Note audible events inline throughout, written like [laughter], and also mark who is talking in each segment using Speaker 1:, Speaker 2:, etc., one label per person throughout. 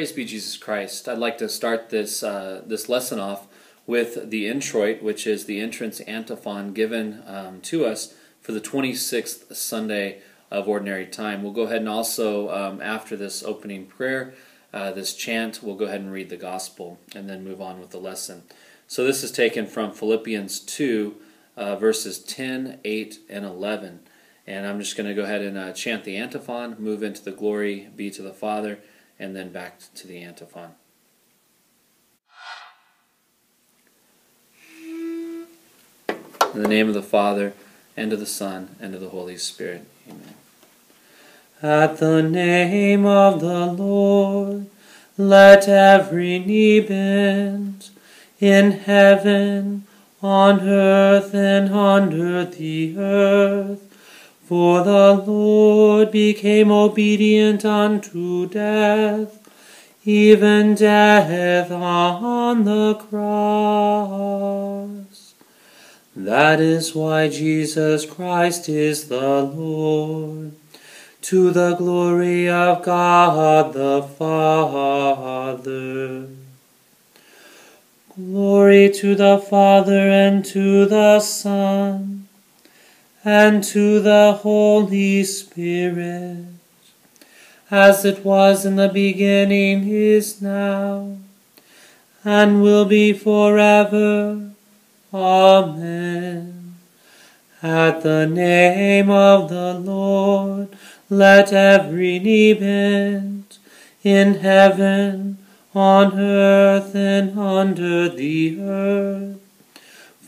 Speaker 1: Praise be Jesus Christ. I'd like to start this, uh, this lesson off with the introit, which is the entrance antiphon given um, to us for the 26th Sunday of Ordinary Time. We'll go ahead and also, um, after this opening prayer, uh, this chant, we'll go ahead and read the gospel and then move on with the lesson. So this is taken from Philippians 2, uh, verses 10, 8, and 11. And I'm just going to go ahead and uh, chant the antiphon, move into the glory be to the Father and then back to the antiphon. In the name of the Father, and of the Son, and of the Holy Spirit. Amen.
Speaker 2: At the name of the Lord, let every knee bend, in heaven, on earth, and under the earth for the Lord became obedient unto death, even death on the cross. That is why Jesus Christ is the Lord, to the glory of God the Father. Glory to the Father and to the Son and to the Holy Spirit, as it was in the beginning, is now, and will be forever. Amen. At the name of the Lord, let every knee bend, in heaven, on earth, and under the earth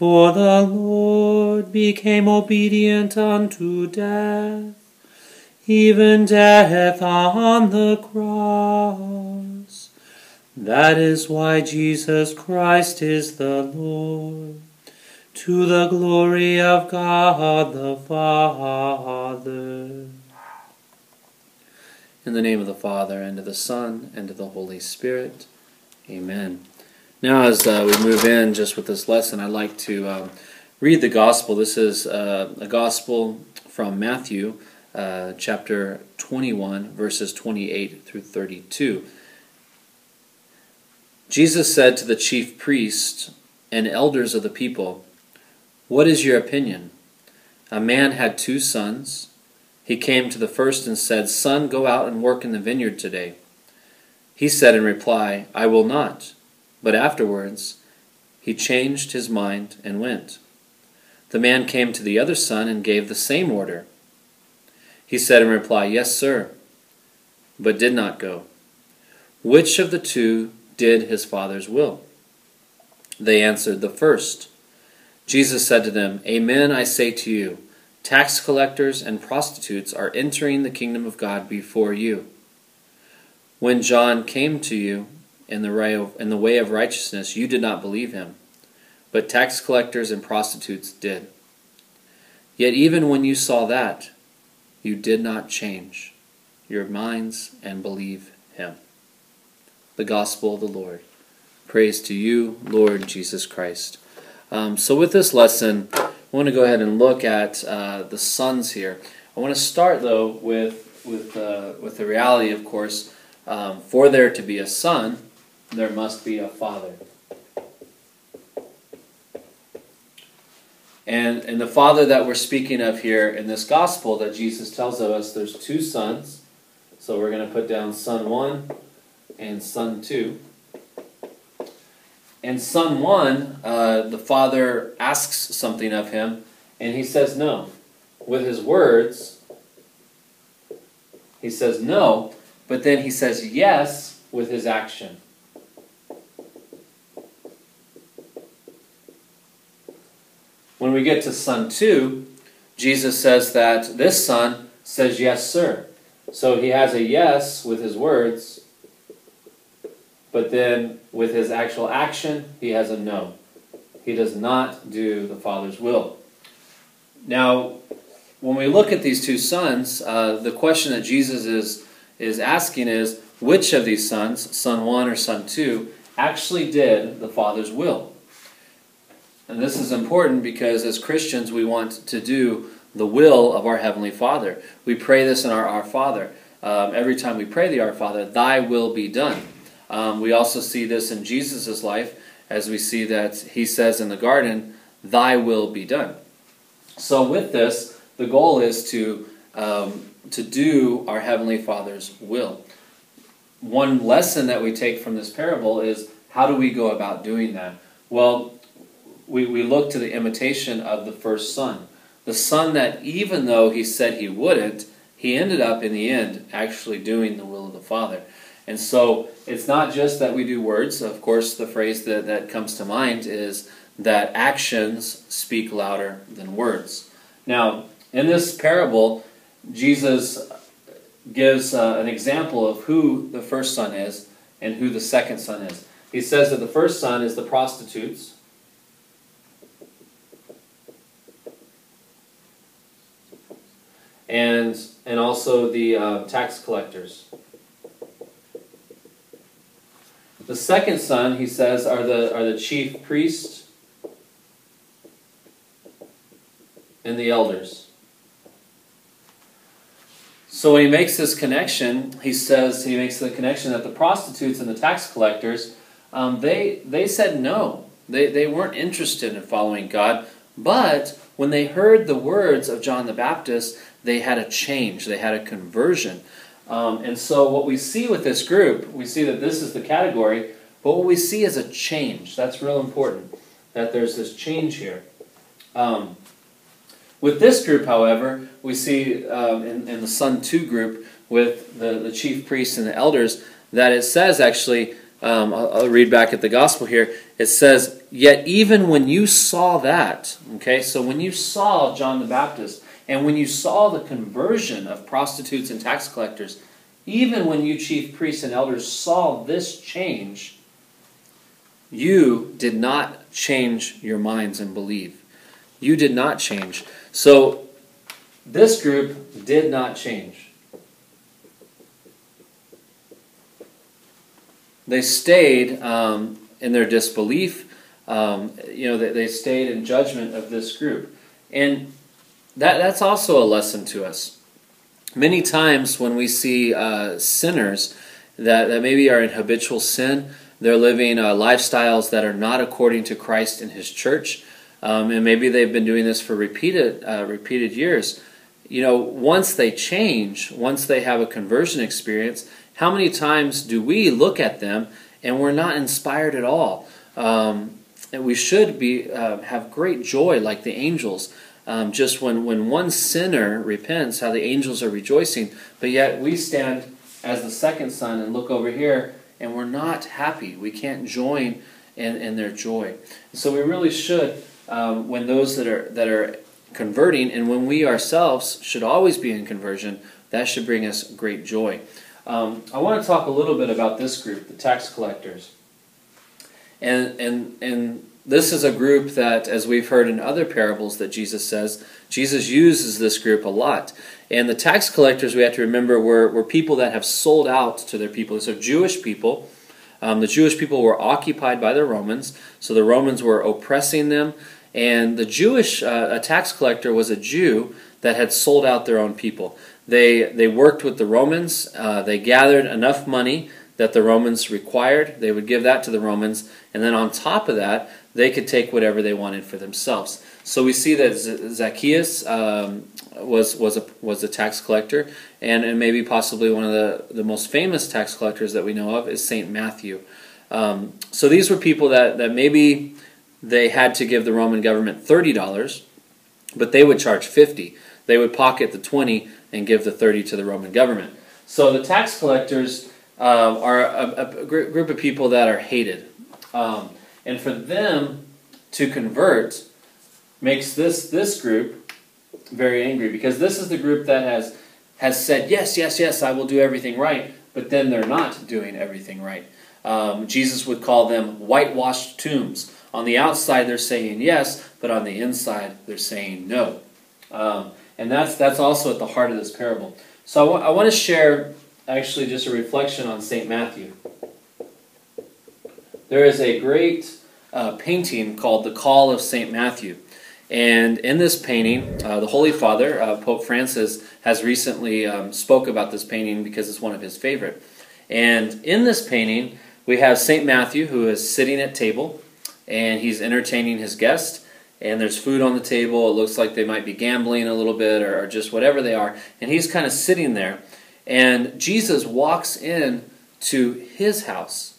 Speaker 2: for the Lord became obedient unto death, even death on the cross. That is why Jesus Christ is the Lord, to the glory of God the Father.
Speaker 1: In the name of the Father, and of the Son, and of the Holy Spirit. Amen. Now, as uh, we move in just with this lesson, I'd like to um, read the gospel. This is uh, a gospel from Matthew, uh, chapter 21, verses 28 through 32. Jesus said to the chief priests and elders of the people, What is your opinion? A man had two sons. He came to the first and said, Son, go out and work in the vineyard today. He said in reply, I will not. But afterwards he changed his mind and went. The man came to the other son and gave the same order. He said in reply, Yes, sir, but did not go. Which of the two did his father's will? They answered, The first. Jesus said to them, Amen, I say to you, tax collectors and prostitutes are entering the kingdom of God before you. When John came to you, in the, way of, in the way of righteousness, you did not believe him, but tax collectors and prostitutes did. Yet even when you saw that, you did not change your minds and believe him. The Gospel of the Lord. Praise to you, Lord Jesus Christ. Um, so, with this lesson, I want to go ahead and look at uh, the sons here. I want to start, though, with, with, uh, with the reality, of course, um, for there to be a son, there must be a father. And, and the father that we're speaking of here in this gospel that Jesus tells of us, there's two sons. So we're going to put down son one and son two. And son one, uh, the father asks something of him, and he says no. With his words, he says no, but then he says yes with his action. When we get to son 2, Jesus says that this son says, Yes, sir. So he has a yes with his words, but then with his actual action, he has a no. He does not do the Father's will. Now, when we look at these two sons, uh, the question that Jesus is, is asking is which of these sons, son 1 or son 2, actually did the Father's will? And this is important because as Christians, we want to do the will of our Heavenly Father. We pray this in our Our Father. Um, every time we pray the Our Father, Thy will be done. Um, we also see this in Jesus' life as we see that he says in the garden, Thy will be done. So, with this, the goal is to, um, to do our Heavenly Father's will. One lesson that we take from this parable is how do we go about doing that? Well, we, we look to the imitation of the first son. The son that, even though he said he wouldn't, he ended up in the end actually doing the will of the Father. And so it's not just that we do words. Of course, the phrase that, that comes to mind is that actions speak louder than words. Now, in this parable, Jesus gives uh, an example of who the first son is and who the second son is. He says that the first son is the prostitutes. And, and also the uh, tax collectors. The second son, he says, are the, are the chief priests and the elders. So when he makes this connection, he says, he makes the connection that the prostitutes and the tax collectors, um, they, they said no. They, they weren't interested in following God. But when they heard the words of John the Baptist, they had a change, they had a conversion. Um, and so, what we see with this group, we see that this is the category, but what we see is a change. That's real important, that there's this change here. Um, with this group, however, we see um, in, in, the Son 2 group with the, the chief priests and the elders that it says actually, um, I'll, I'll read back at the gospel here, it says, Yet even when you saw that, okay, so when you saw John the Baptist, and when you saw the conversion of prostitutes and tax collectors, even when you chief priests and elders saw this change, you did not change your minds and believe. You did not change. So, this group did not change. They stayed um, in their disbelief. Um, you know, they, they stayed in judgment of this group. And that, that's also a lesson to us. Many times when we see uh, sinners that, that maybe are in habitual sin, they're living uh, lifestyles that are not according to Christ and His church, um, and maybe they've been doing this for repeated uh, repeated years. You know, once they change, once they have a conversion experience, how many times do we look at them and we're not inspired at all? Um, and we should be uh, have great joy like the angels um, just when, when one sinner repents, how the angels are rejoicing, but yet we stand as the second son and look over here and we're not happy. We can't join in, in their joy. So we really should, um, when those that are, that are converting and when we ourselves should always be in conversion, that should bring us great joy. Um, I want to talk a little bit about this group, the tax collectors. And, and, and this is a group that, as we've heard in other parables that Jesus says, Jesus uses this group a lot. And the tax collectors, we have to remember, were, were people that have sold out to their people. So, Jewish people. Um, the Jewish people were occupied by the Romans, so the Romans were oppressing them. And the Jewish uh, tax collector was a Jew that had sold out their own people. They, they worked with the Romans, uh, they gathered enough money that the Romans required. They would give that to the Romans. And then on top of that, they could take whatever they wanted for themselves. So we see that Zacchaeus um, was was a was a tax collector, and, and maybe possibly one of the, the most famous tax collectors that we know of is Saint Matthew. Um, so these were people that, that maybe they had to give the Roman government thirty dollars, but they would charge fifty. They would pocket the twenty and give the thirty to the Roman government. So the tax collectors uh, are a, a, group of people that are hated. Um, and for them to convert makes this, this group very angry because this is the group that has, has said, Yes, yes, yes, I will do everything right, but then they're not doing everything right. Um, Jesus would call them whitewashed tombs. On the outside, they're saying yes, but on the inside, they're saying no. Um, and that's, that's also at the heart of this parable. So I, w- I want to share actually just a reflection on St. Matthew. There is a great uh, painting called The Call of St. Matthew. And in this painting, uh, the Holy Father, uh, Pope Francis, has recently um, spoke about this painting because it's one of his favorite. And in this painting, we have St. Matthew who is sitting at table and he's entertaining his guest. And there's food on the table. It looks like they might be gambling a little bit or, or just whatever they are. And he's kind of sitting there. And Jesus walks in to his house.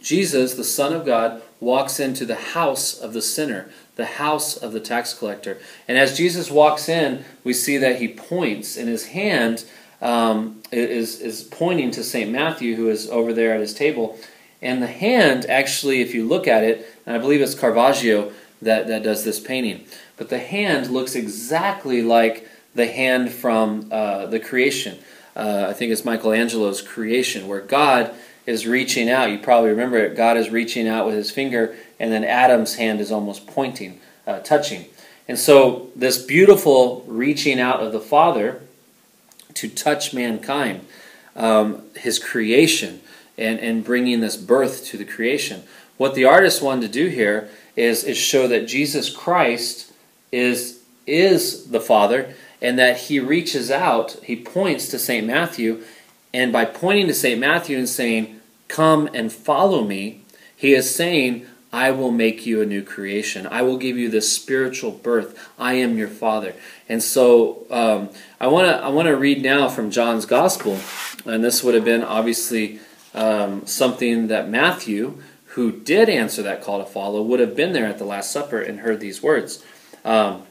Speaker 1: Jesus, the Son of God, walks into the house of the sinner, the house of the tax collector. And as Jesus walks in, we see that he points, and his hand um, is, is pointing to St. Matthew, who is over there at his table. And the hand, actually, if you look at it, and I believe it's Caravaggio that, that does this painting, but the hand looks exactly like the hand from uh, the creation. Uh, I think it's Michelangelo's creation, where God is reaching out. You probably remember it. God is reaching out with his finger, and then Adam's hand is almost pointing, uh, touching. And so, this beautiful reaching out of the Father to touch mankind, um, his creation, and, and bringing this birth to the creation. What the artist wanted to do here is, is show that Jesus Christ is, is the Father and that he reaches out, he points to St. Matthew, and by pointing to St. Matthew and saying, Come and follow me, he is saying, I will make you a new creation. I will give you this spiritual birth. I am your Father. And so um, I want to I want to read now from John's Gospel, and this would have been obviously um, something that Matthew, who did answer that call to follow, would have been there at the Last Supper and heard these words. Um,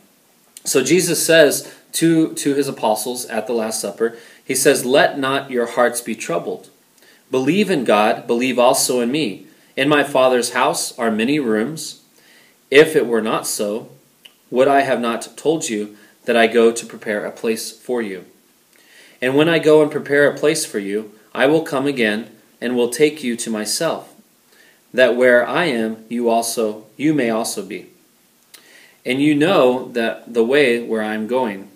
Speaker 1: so Jesus says to, to his apostles at the Last Supper, he says, Let not your hearts be troubled. Believe in God, believe also in me. In my Father's house are many rooms. If it were not so, would I have not told you that I go to prepare a place for you? And when I go and prepare a place for you, I will come again and will take you to myself, that where I am, you also you may also be. And you know that the way where I am going.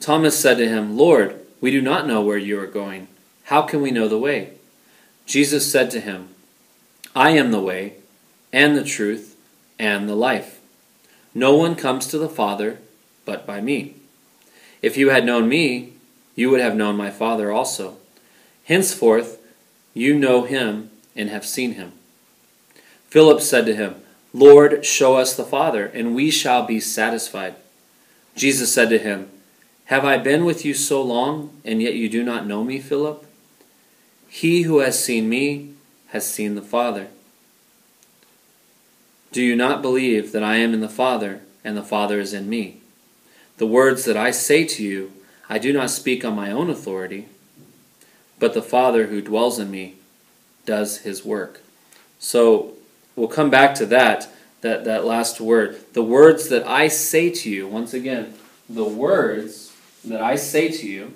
Speaker 1: Thomas said to him, Lord, we do not know where you are going. How can we know the way? Jesus said to him, I am the way, and the truth, and the life. No one comes to the Father but by me. If you had known me, you would have known my Father also. Henceforth, you know him and have seen him. Philip said to him, Lord, show us the Father, and we shall be satisfied. Jesus said to him, Have I been with you so long, and yet you do not know me, Philip? He who has seen me has seen the Father. Do you not believe that I am in the Father, and the Father is in me? The words that I say to you, I do not speak on my own authority but the Father who dwells in me does his work. So we'll come back to that, that, that last word. The words that I say to you, once again, the words that I say to you,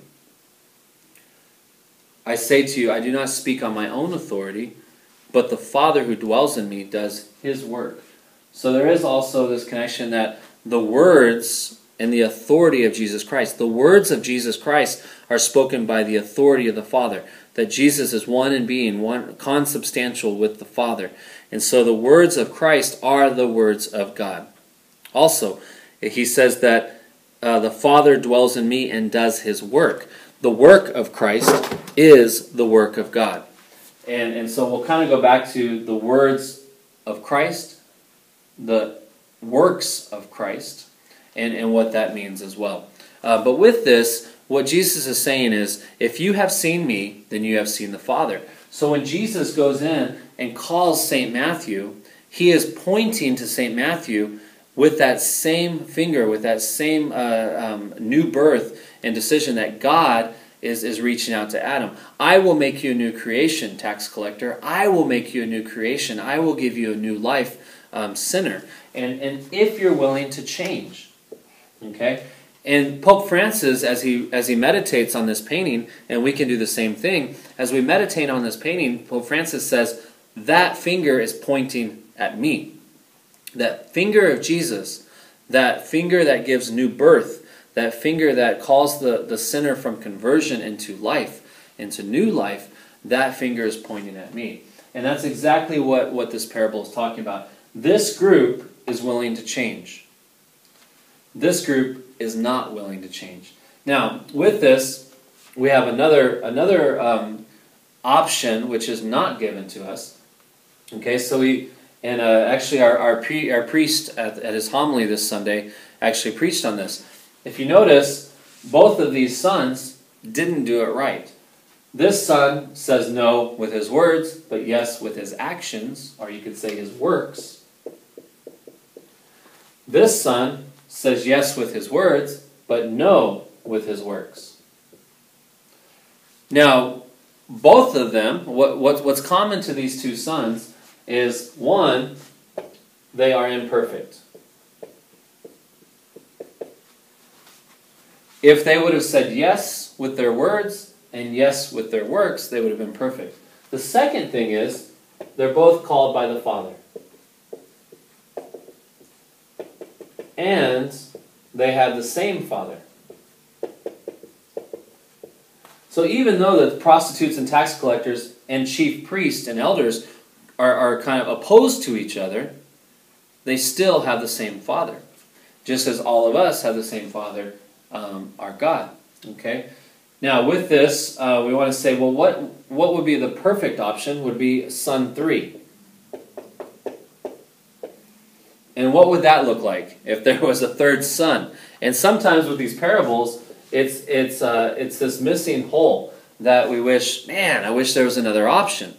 Speaker 1: I say to you, I do not speak on my own authority, but the Father who dwells in me does his work. So there is also this connection that the words and the authority of Jesus Christ. The words of Jesus Christ are spoken by the authority of the Father. That Jesus is one in being, one consubstantial with the Father. And so the words of Christ are the words of God. Also, he says that uh, the Father dwells in me and does his work. The work of Christ is the work of God. And, and so we'll kind of go back to the words of Christ, the works of Christ, and, and what that means as well. Uh, but with this, what Jesus is saying is, if you have seen me, then you have seen the Father. So when Jesus goes in and calls St. Matthew, he is pointing to St. Matthew with that same finger, with that same uh, um, new birth and decision that God is, is reaching out to Adam. I will make you a new creation, tax collector. I will make you a new creation. I will give you a new life, um, sinner. And, and if you're willing to change. Okay? And Pope Francis, as he as he meditates on this painting, and we can do the same thing, as we meditate on this painting, Pope Francis says, that finger is pointing at me. That finger of Jesus, that finger that gives new birth, that finger that calls the, the sinner from conversion into life, into new life, that finger is pointing at me. And that's exactly what, what this parable is talking about. This group is willing to change. This group is not willing to change. Now, with this, we have another another um, option which is not given to us. Okay, so we, and uh, actually our, our, pre, our priest at, at his homily this Sunday actually preached on this. If you notice, both of these sons didn't do it right. This son says no with his words, but yes with his actions, or you could say his works. This son says yes with his words, but no with his works. Now, both of them, what, what, what's common to these two sons is one, they are imperfect. If they would have said yes with their words and yes with their works, they would have been perfect. The second thing is, they're both called by the Father. And they have the same Father. So even though the prostitutes and tax collectors and chief priests and elders are, are kind of opposed to each other, they still have the same Father. Just as all of us have the same Father, um, our God. Okay? Now, with this, uh, we want to say, well, what, what would be the perfect option? Would be Son 3. And what would that look like if there was a third son? And sometimes with these parables, it's, it's, uh, it's this missing hole that we wish, man, I wish there was another option.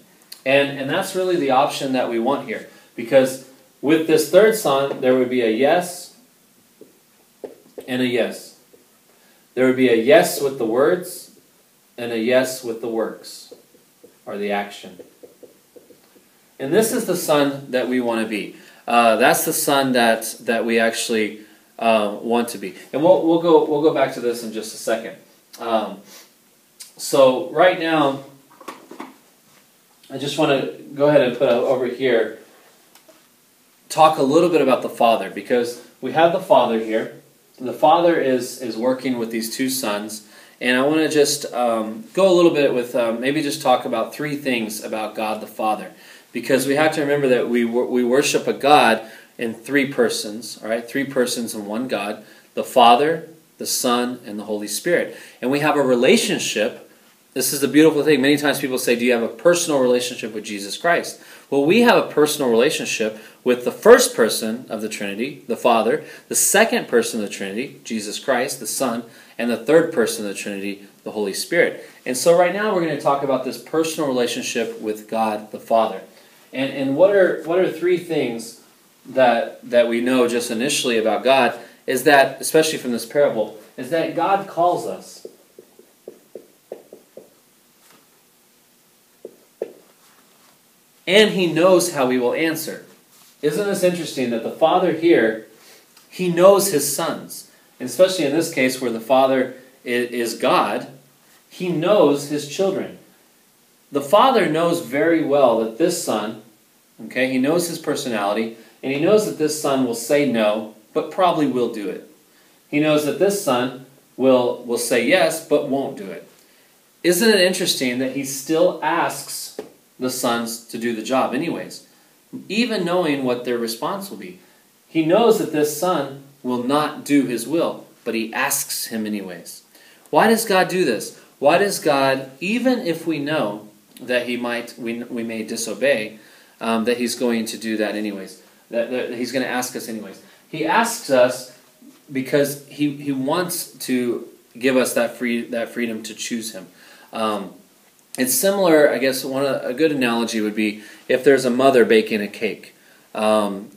Speaker 1: And, and that's really the option that we want here. Because with this third son, there would be a yes and a yes. There would be a yes with the words and a yes with the works or the action. And this is the son that we want to be. Uh, that's the son that, that we actually uh, want to be. And we'll, we'll, go, we'll go back to this in just a second. Um, so, right now, I just want to go ahead and put over here, talk a little bit about the Father, because we have the Father here. The Father is, is working with these two sons. And I want to just um, go a little bit with um, maybe just talk about three things about God the Father. Because we have to remember that we, we worship a God in three persons, all right? Three persons in one God the Father, the Son, and the Holy Spirit. And we have a relationship. This is the beautiful thing. Many times people say, Do you have a personal relationship with Jesus Christ? Well, we have a personal relationship with the first person of the Trinity, the Father, the second person of the Trinity, Jesus Christ, the Son, and the third person of the Trinity, the Holy Spirit. And so, right now, we're going to talk about this personal relationship with God the Father. And, and what, are, what are three things that that we know just initially about God is that, especially from this parable, is that God calls us. And he knows how we will answer. Isn't this interesting that the Father here, he knows his sons. And especially in this case where the Father is God, he knows his children. The Father knows very well that this son, okay, he knows his personality, and he knows that this son will say no, but probably will do it. He knows that this son will, will say yes, but won't do it. Isn't it interesting that he still asks the sons to do the job, anyways, even knowing what their response will be? He knows that this son will not do his will, but he asks him anyways. Why does God do this? Why does God, even if we know that he might, we, we may disobey, um, that he's going to do that anyways? That, that he's going to ask us anyways. He asks us because he, he wants to give us that free that freedom to choose him. Um, it's similar, I guess. One a good analogy would be if there's a mother baking a cake. Um,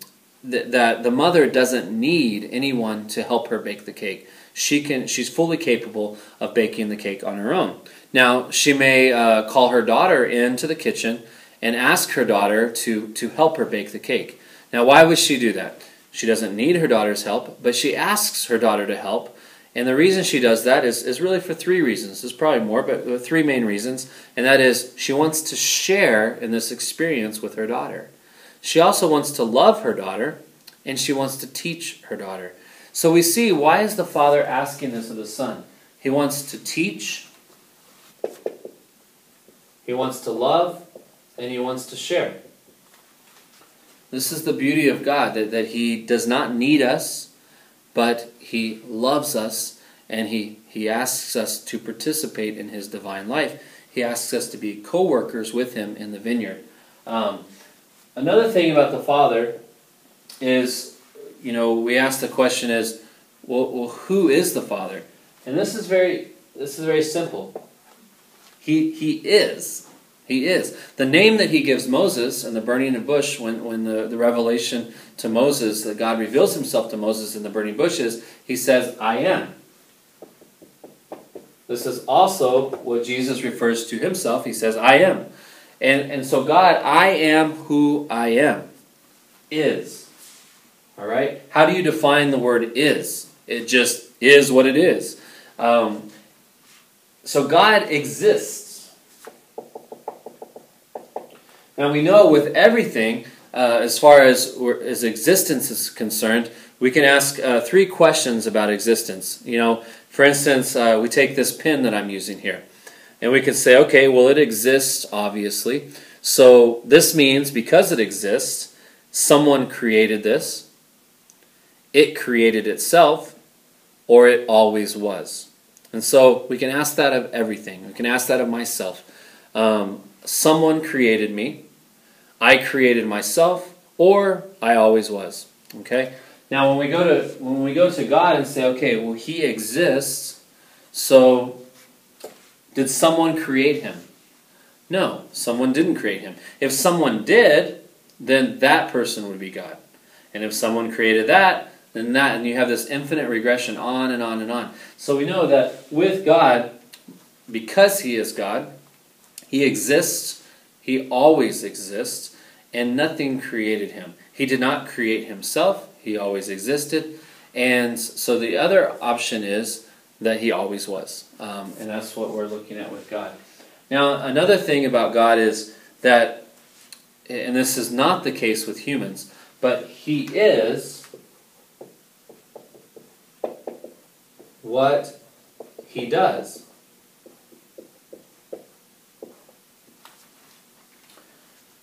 Speaker 1: th- that the mother doesn't need anyone to help her bake the cake. She can. She's fully capable of baking the cake on her own. Now she may uh, call her daughter into the kitchen and ask her daughter to to help her bake the cake. Now, why would she do that? She doesn't need her daughter's help, but she asks her daughter to help. And the reason she does that is, is really for three reasons. There's probably more, but three main reasons. And that is she wants to share in this experience with her daughter. She also wants to love her daughter, and she wants to teach her daughter. So we see why is the father asking this of the son? He wants to teach, he wants to love, and he wants to share. This is the beauty of God, that, that He does not need us, but He loves us and he, he asks us to participate in His divine life. He asks us to be co workers with Him in the vineyard. Um, another thing about the Father is, you know, we ask the question is, well, well, who is the Father? And this is very, this is very simple. He, he is. He is. The name that he gives Moses in the burning bush, when, when the, the revelation to Moses, that God reveals himself to Moses in the burning bushes, he says, I am. This is also what Jesus refers to himself. He says, I am. And, and so, God, I am who I am, is. All right? How do you define the word is? It just is what it is. Um, so, God exists. Now, we know with everything, uh, as far as, as existence is concerned, we can ask uh, three questions about existence. You know, for instance, uh, we take this pen that I'm using here, and we can say, okay, well, it exists, obviously. So this means because it exists, someone created this, it created itself, or it always was. And so we can ask that of everything. We can ask that of myself. Um, someone created me, I created myself, or I always was. Okay? Now, when we go to when we go to God and say, okay, well, He exists, so did someone create Him? No, someone didn't create Him. If someone did, then that person would be God. And if someone created that, then that, and you have this infinite regression on and on and on. So we know that with God, because He is God, He exists, He always exists, and nothing created Him. He did not create Himself, he always existed. And so the other option is that he always was. Um, and that's what we're looking at with God. Now, another thing about God is that, and this is not the case with humans, but he is what he does.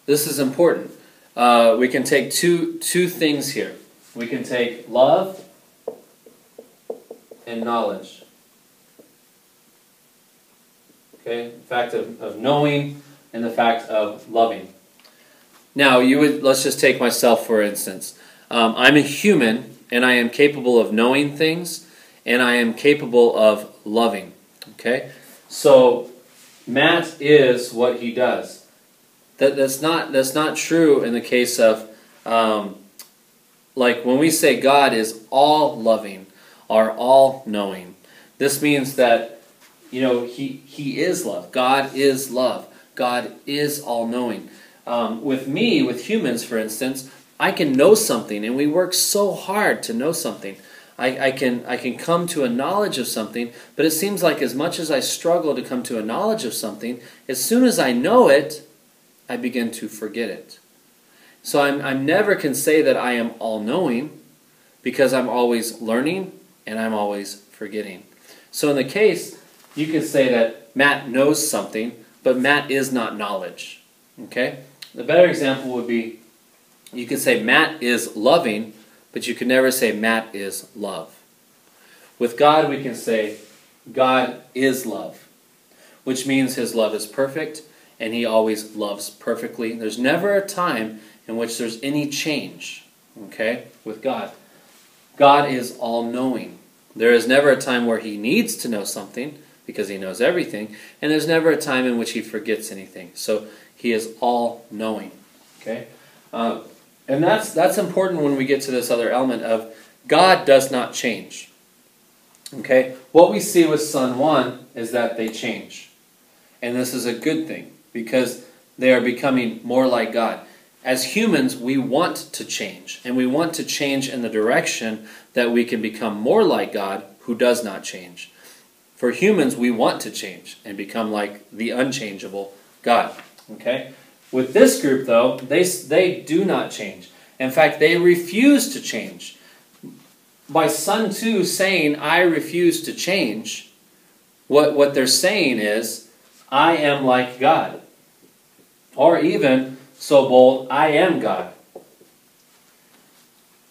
Speaker 1: This is important. Uh, we can take two, two things here we can take love and knowledge. Okay, the fact of, of knowing and the fact of loving. Now, you would let's just take myself for instance. Um, I'm a human, and I am capable of knowing things, and I am capable of loving. Okay, so Matt is what he does. That, that's not that's not true in the case of um, like when we say God is all loving or all knowing, this means that you know he he is love. God is love. God is all knowing. Um, with me, with humans, for instance, I can know something, and we work so hard to know something. I, I, can I can come to a knowledge of something, but it seems like as much as I struggle to come to a knowledge of something, as soon as I know it, I begin to forget it. So I'm, I never can say that I am all knowing because I'm always learning and I'm always forgetting. So in the case, you could say that Matt knows something, but Matt is not knowledge. Okay? The better example would be you could say Matt is loving, but you can never say Matt is love. With God, we can say God is love, which means his love is perfect and he always loves perfectly. There's never a time in which there's any change, okay, with God. God is all knowing. There is never a time where he needs to know something because he knows everything, and there's never a time in which he forgets anything. So he is all knowing. Okay? Uh, and that's that's important when we get to this other element of God does not change. Okay? What we see with Son 1 is that they change. And this is a good thing because they are becoming more like God as humans, we want to change, and we want to change in the direction that we can become more like God, who does not change. For humans, we want to change and become like the unchangeable God. Okay? With this group, though, they, they do not change. In fact, they refuse to change. By Son 2 saying, I refuse to change, what, what they're saying is, I am like God. Or even, so bold, I am God.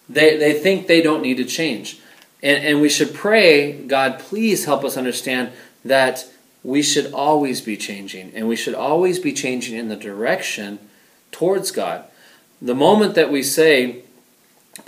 Speaker 1: They, they think they don't need to change. And, and we should pray, God, please help us understand that we should always be changing, and we should always be changing in the direction towards God. The moment that we say,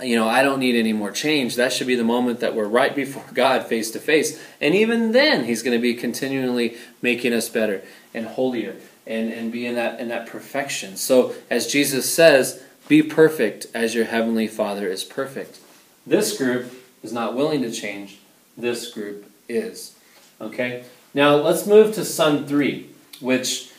Speaker 1: you know, I don't need any more change, that should be the moment that we're right before [laughs] God face to face. And even then, He's going to be continually making us better and holier and, and be in that, in that perfection. So, as Jesus says, be perfect as your heavenly Father is perfect. This group is not willing to change, this group is. Okay? Now, let's move to Son 3, which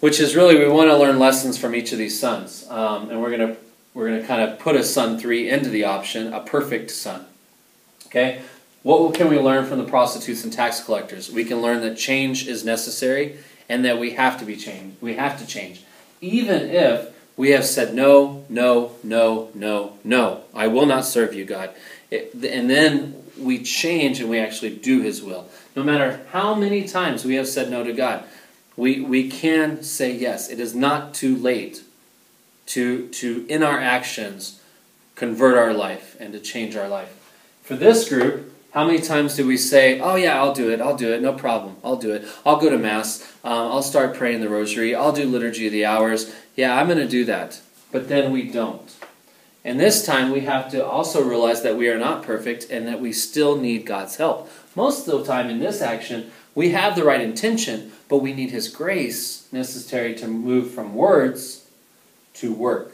Speaker 1: which is really we want to learn lessons from each of these sons, um, and we're gonna we're gonna kind of put a son three into the option, a perfect son. Okay, what can we learn from the prostitutes and tax collectors? We can learn that change is necessary and that we have to be changed. We have to change, even if we have said no, no, no, no, no. I will not serve you, God. It, and then we change and we actually do His will. No matter how many times we have said no to God, we, we can say yes. It is not too late to, to, in our actions, convert our life and to change our life. For this group, how many times do we say, oh, yeah, I'll do it, I'll do it, no problem, I'll do it. I'll go to Mass, um, I'll start praying the Rosary, I'll do Liturgy of the Hours. Yeah, I'm going to do that. But then we don't. And this time we have to also realize that we are not perfect and that we still need God's help. Most of the time in this action, we have the right intention, but we need His grace necessary to move from words to work.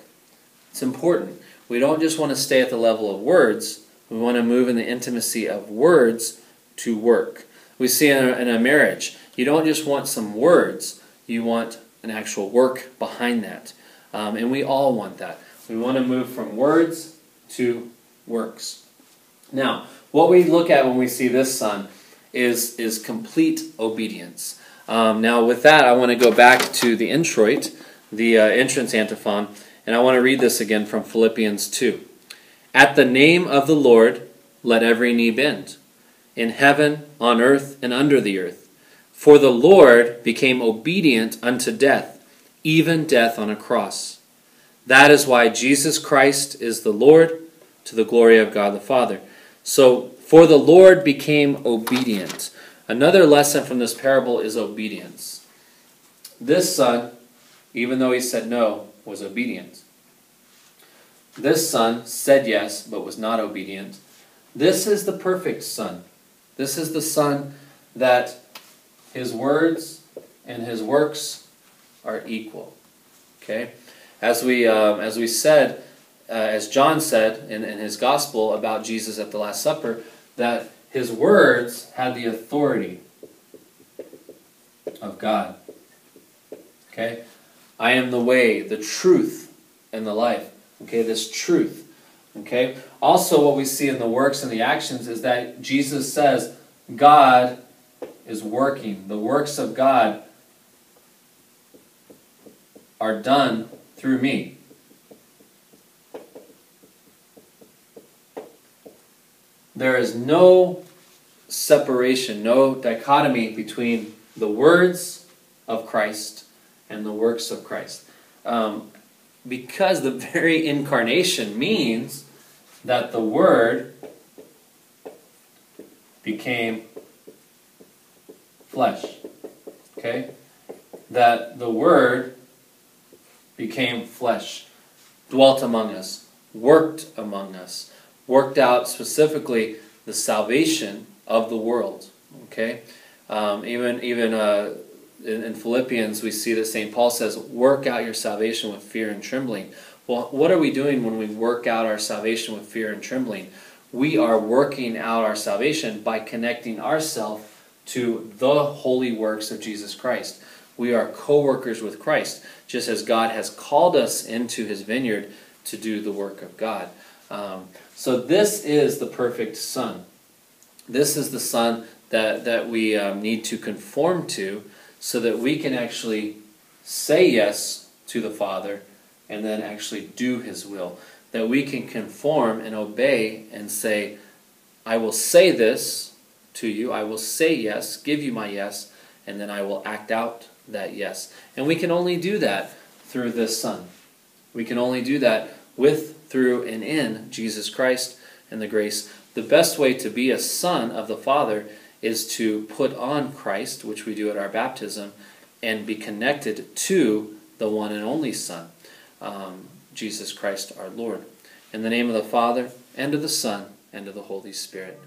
Speaker 1: It's important. We don't just want to stay at the level of words, we want to move in the intimacy of words to work. We see in a, in a marriage, you don't just want some words, you want an actual work behind that. Um, and we all want that. We want to move from words to works. Now, what we look at when we see this son is, is complete obedience. Um, now, with that, I want to go back to the introit, the uh, entrance antiphon, and I want to read this again from Philippians 2. At the name of the Lord, let every knee bend, in heaven, on earth, and under the earth. For the Lord became obedient unto death, even death on a cross. That is why Jesus Christ is the Lord, to the glory of God the Father. So, for the Lord became obedient. Another lesson from this parable is obedience. This son, even though he said no, was obedient. This son said yes, but was not obedient. This is the perfect son. This is the son that his words and his works are equal. Okay? As we, um, as we said, uh, as John said in, in his gospel about Jesus at the Last Supper, that his words had the authority of God. Okay? I am the way, the truth, and the life. Okay, this truth. Okay? Also, what we see in the works and the actions is that Jesus says God is working. The works of God are done through me. There is no separation, no dichotomy between the words of Christ and the works of Christ. Um, because the very incarnation means that the Word became flesh. Okay? That the Word became flesh, dwelt among us, worked among us worked out specifically the salvation of the world. Okay, um, even even uh, in, in, Philippians we see that Saint Paul says, "Work out your salvation with fear and trembling." Well, what are we doing when we work out our salvation with fear and trembling? We are working out our salvation by connecting ourselves to the holy works of Jesus Christ. We are co-workers with Christ, just as God has called us into His vineyard to do the work of God. Um, so this is the perfect son. This is the son that, that we um, need to conform to so that we can actually say yes to the Father and then actually do his will. That we can conform and obey and say, I will say this to you, I will say yes, give you my yes, and then I will act out that yes. And we can only do that through this Son. We can only do that with through and in Jesus Christ and the grace. The best way to be a son of the Father is to put on Christ, which we do at our baptism, and be connected to the one and only Son, um, Jesus Christ our Lord. In the name of the Father, and of the Son, and of the Holy Spirit.